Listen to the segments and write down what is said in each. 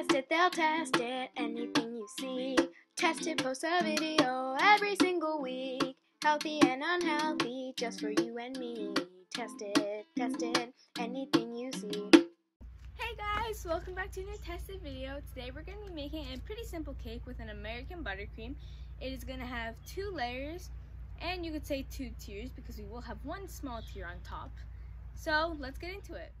test it, they'll test it. Anything you see, test it, post a video every single week. Healthy and unhealthy, just for you and me. Test it, test it, anything you see. Hey guys, welcome back to a new Test It video. Today we're going to be making a pretty simple cake with an American buttercream. It is going to have two layers and you could say two tiers because we will have one small tier on top. So let's get into it.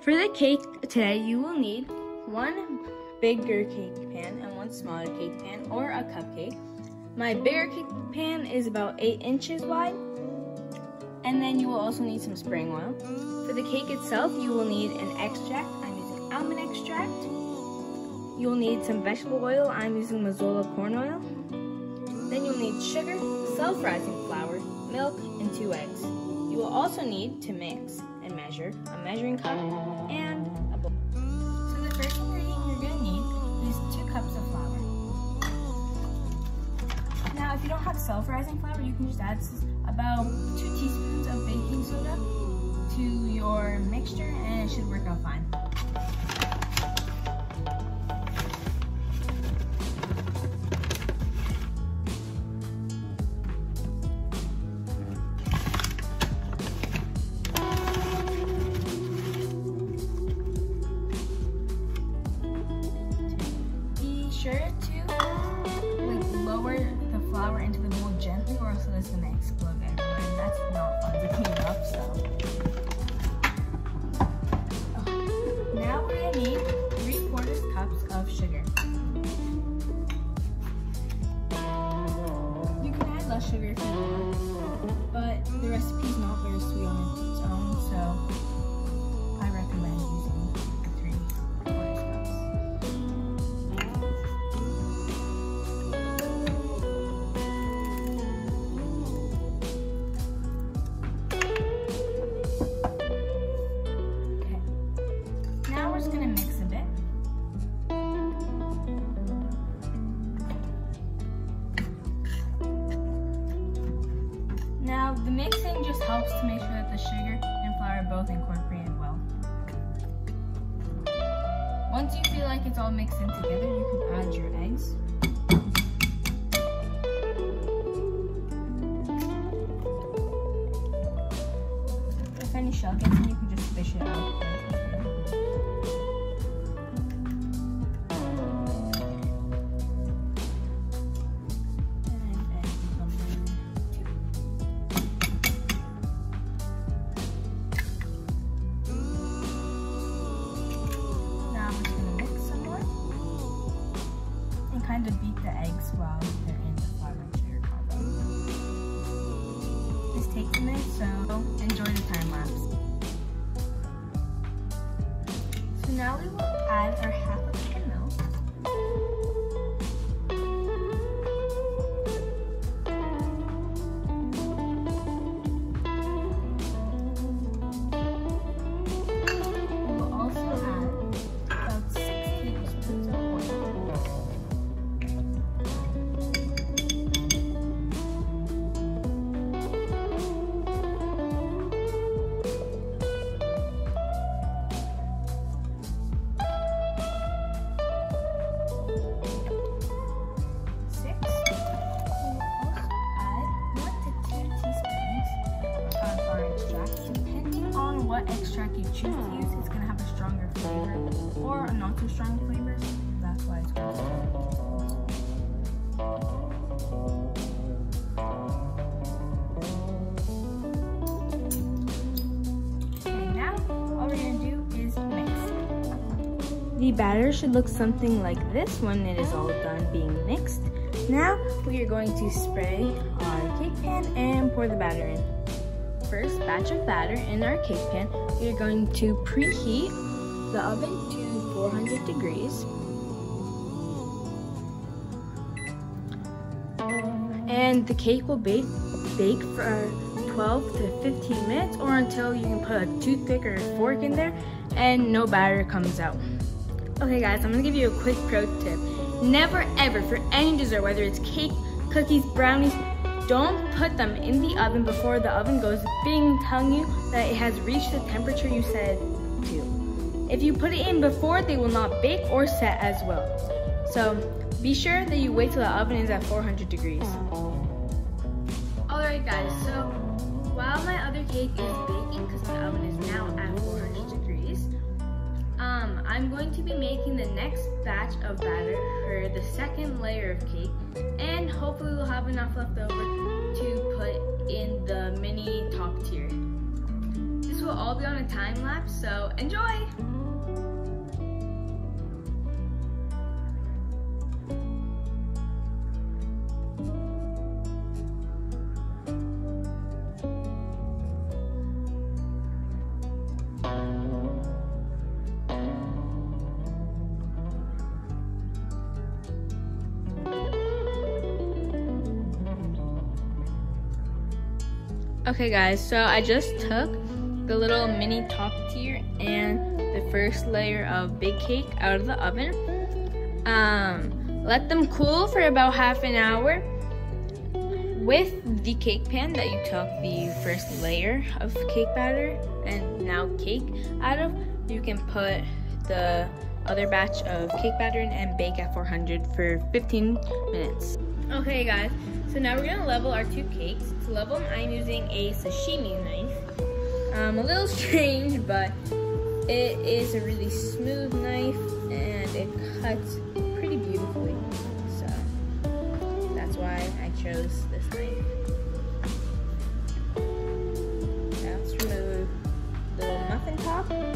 For the cake today, you will need one bigger cake pan and one smaller cake pan or a cupcake. My bigger cake pan is about 8 inches wide. And then you will also need some spring oil. For the cake itself, you will need an extract. I'm using almond extract. You will need some vegetable oil. I'm using Mazola corn oil. Then you'll need sugar, self-rising flour, milk, and two eggs. You will also need to mix and measure a measuring cup and don't have self-rising flour, you can just add about two teaspoons of baking soda to your mixture and it should work out fine. Any in, you can just fish it out. What extract you choose to use, it's gonna have a stronger flavor or a not so strong flavor. That's why it's mix. The batter should look something like this when it is all done being mixed. Now we are going to spray our cake pan and pour the batter in. First batch of batter in our cake pan, we are going to preheat the oven to 400 degrees. And the cake will bake, bake for 12 to 15 minutes or until you can put a toothpick or a fork in there and no batter comes out. Okay guys, I'm gonna give you a quick pro tip. Never ever for any dessert, whether it's cake, cookies, brownies, don't put them in the oven before the oven goes bing, telling you that it has reached the temperature you said to. If you put it in before, they will not bake or set as well. So be sure that you wait till the oven is at 400 degrees. Alright guys, so while my other cake is baking, because the oven is now I'm going to be making the next batch of batter for the second layer of cake, and hopefully we'll have enough left over to put in the mini top tier. This will all be on a time lapse, so enjoy! Okay guys, so I just took the little mini top tier and the first layer of big cake out of the oven. Um, let them cool for about half an hour. With the cake pan that you took the first layer of cake batter and now cake out of, you can put the other batch of cake batter in and bake at 400 for 15 minutes. Okay guys, so now we're gonna level our two cakes. To level them, I'm using a sashimi knife. Um, a little strange, but it is a really smooth knife and it cuts pretty beautifully. So that's why I chose this knife. Let's remove the muffin top.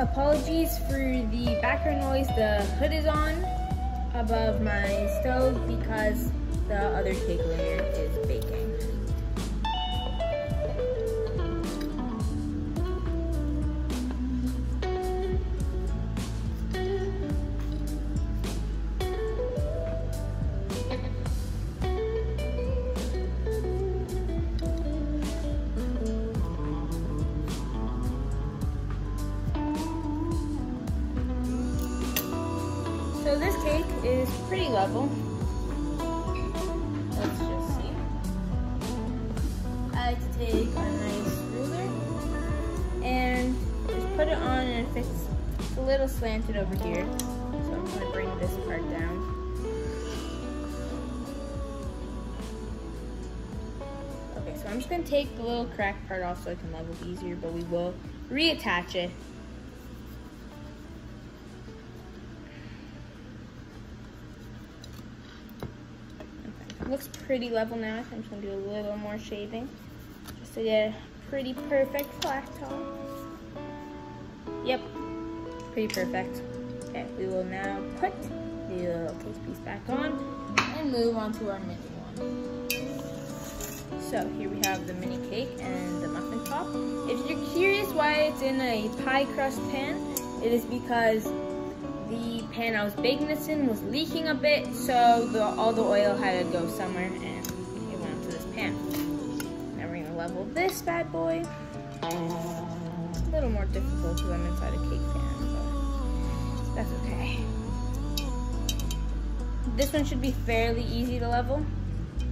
Apologies for the background noise, the hood is on above my stove because the other cake layer is baking. Take a nice ruler and just put it on and if it's, a little slanted over here. So I'm gonna bring this part down. Okay, so I'm just gonna take the little crack part off so I can level it easier, but we will reattach it looks pretty level now. I think I'm just gonna do a little more shading to get pretty perfect flat top. Yep, pretty perfect. Okay, we will now put the little cake piece back on and move on to our mini one. So here we have the mini cake and the muffin top. If you're curious why it's in a pie crust pan, it is because the pan I was baking this in was leaking a bit, so the, all the oil had to go somewhere level this bad boy. A little more difficult because I'm inside a cake pan, but that's okay. This one should be fairly easy to level,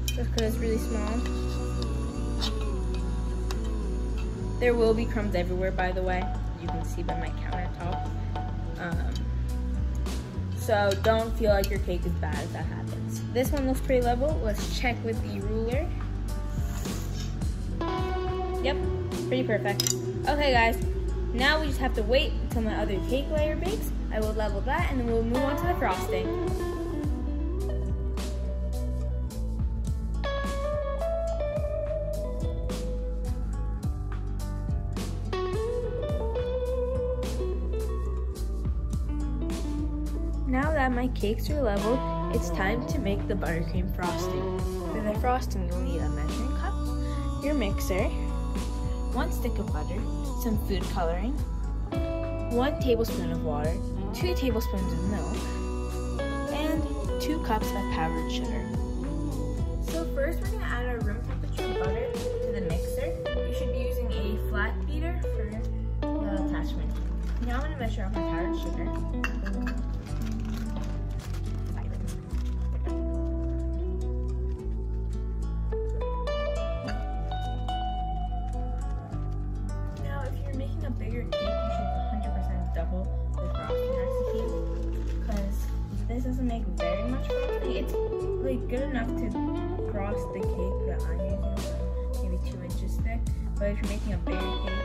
just because it's really small. There will be crumbs everywhere, by the way. You can see by my countertop. Um, so don't feel like your cake is bad if that happens. This one looks pretty level. Let's check with the ruler. Yep, pretty perfect. Okay guys, now we just have to wait until my other cake layer bakes. I will level that and then we'll move on to the frosting. Now that my cakes are leveled, it's time to make the buttercream frosting. For the frosting, you'll need a measuring cup, your mixer, 1 stick of butter, some food coloring, 1 tablespoon of water, 2 tablespoons of milk, and 2 cups of powdered sugar. So first we're going to add our room temperature butter to the mixer. You should be using a flat beater for the attachment. Now I'm going to measure out my powdered sugar. probably good enough to cross the cake that I'm using, maybe two inches thick. But if you're making a bigger cake,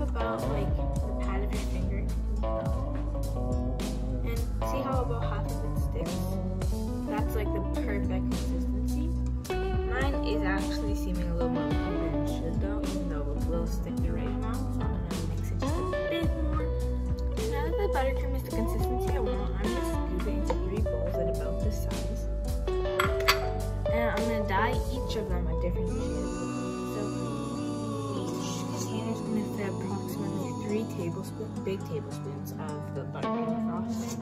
about like tablespoons, big tablespoons of the buttercream frosting.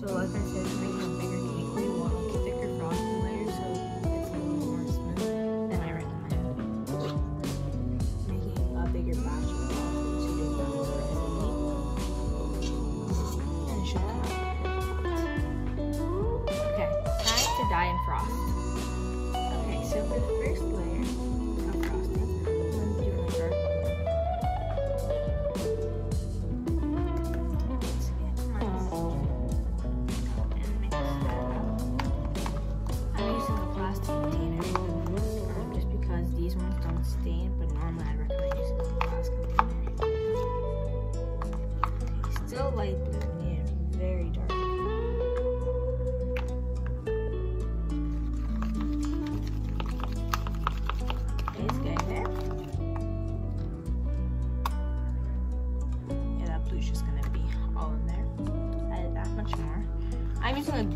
So like I said, make a bigger cake we want, thicker frosting.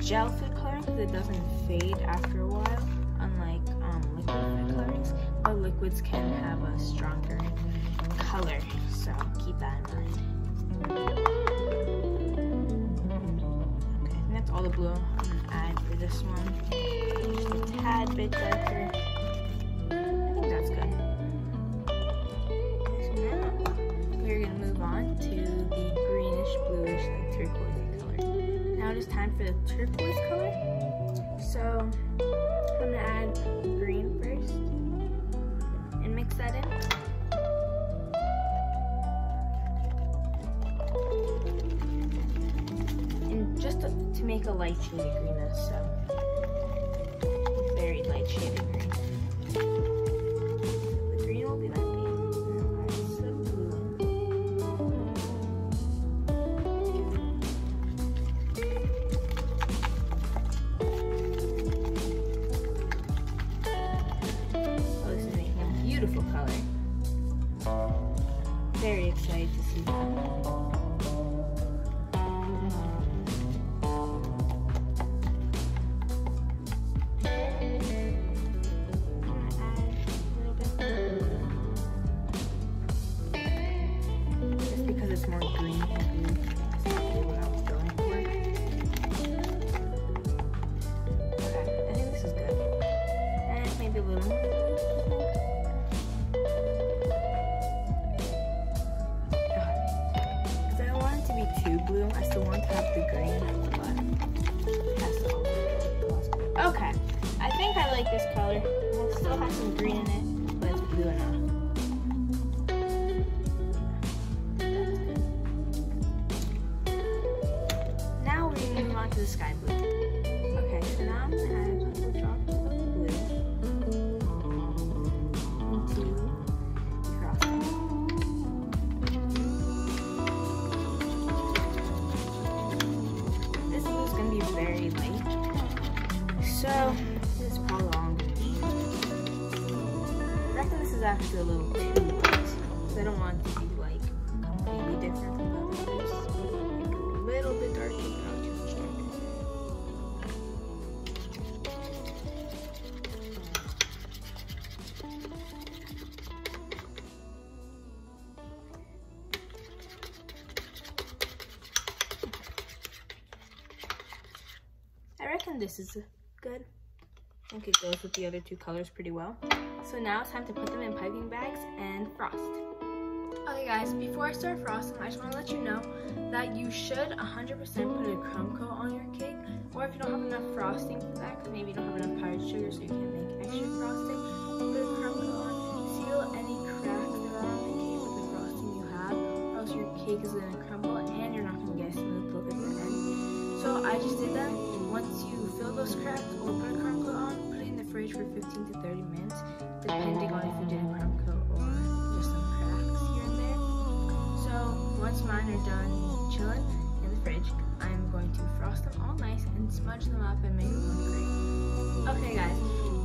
gel food coloring because it doesn't fade after a while, unlike um, liquid food colorings. But liquids can have a stronger color, so keep that in mind. Okay, that's all the blue. I'm gonna add for this one. Just a tad bit darker. truly agree a little because I don't want to be like completely different from the others. Like a little bit darker, but not too much darker. I reckon this is. I think it goes with the other two colors pretty well. So now it's time to put them in piping bags and frost. Okay guys, before I start frosting, I just want to let you know that you should 100% put a crumb coat on your cake. Or if you don't have enough frosting for that, because maybe you don't have enough powdered sugar so you can't make extra frosting, put a crumb coat on. Seal any cracks that are on the cake with the frosting you have, or else your cake is going to crumble and you're not going to get a smooth look at the end. So I just did that. Once you fill those cracks or put a crumb coat on, put it in the fridge for 15 to 30 minutes, depending on if you did a crumb coat or just some cracks here and there. So once mine are done chilling in the fridge, I'm going to frost them all nice and smudge them up and make them look great. Okay guys,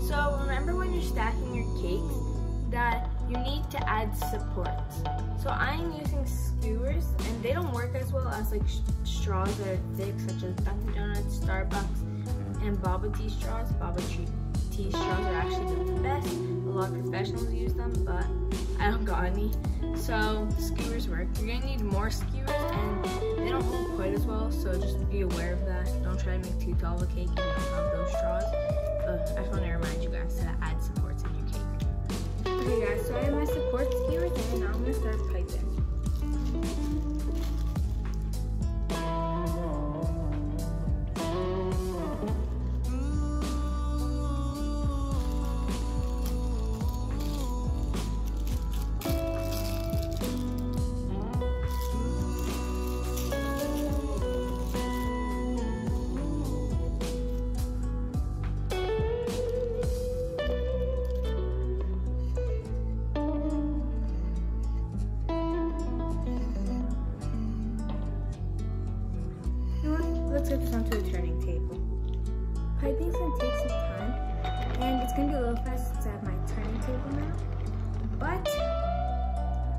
so remember when you're stacking your cakes that you need to add supports. So I'm using skewers and they don't work as well as like straws that are thick such as Dunkin' Donuts, Starbucks, and Boba Tea straws. Boba Tea tea straws are actually the best. A lot of professionals use them, but I don't got any. So skewers work. You're gonna need more skewers and they don't hold quite as well, so just be aware of that. Don't try to make too tall of a cake if you have those straws. But I just want to remind you guys to add supports I have my support skewers and now I'm gonna start now. But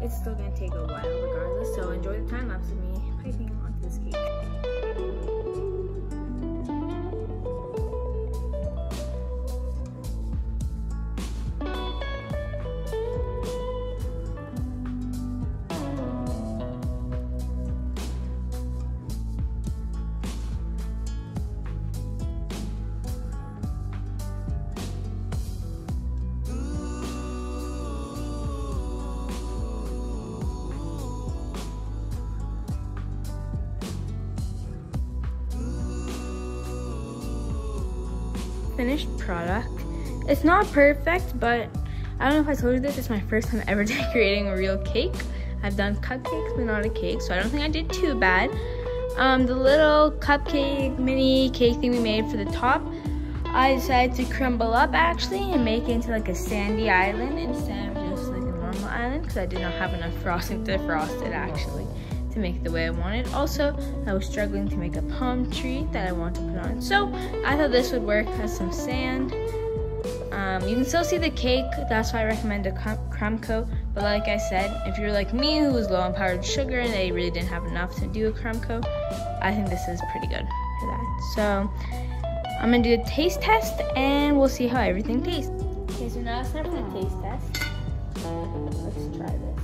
it's still gonna take a while regardless. So enjoy the time lapse of me piping onto this cake. Finished product. It's not perfect, but I don't know if I told you this. It's my first time ever decorating a real cake. I've done cupcakes, but not a cake, so I don't think I did too bad. Um, the little cupcake mini cake thing we made for the top, I decided to crumble up actually and make it into like a sandy island instead of just like a normal island because I did not have enough frosting to frost it actually to make it the way I wanted. Also, I was struggling to make a palm tree that I want to put on. So I thought this would work as some sand. Um, you can still see the cake, that's why I recommend a crumb, crumb coat. But like I said, if you're like me who was low on powdered sugar and they really didn't have enough to do a crumb coat, I think this is pretty good for that. So I'm gonna do a taste test and we'll see how everything tastes. Okay, so now it's time for the taste test. Let's try this.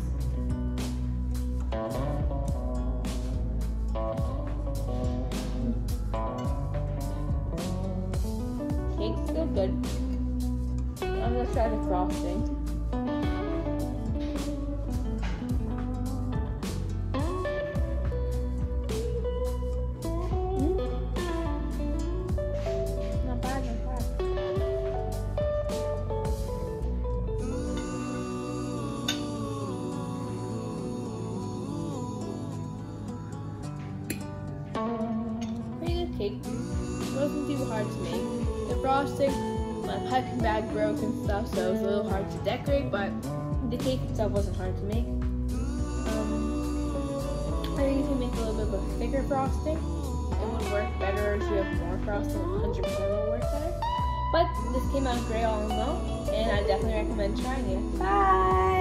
still good. I'm gonna try the frosting. Broke and stuff, so it was a little hard to decorate, but the cake itself wasn't hard to make. Um, I think if you make a little bit of a thicker frosting. It would work better if you have more frosting, 100% will work better. But this came out great all in all, and I definitely recommend trying it. Bye!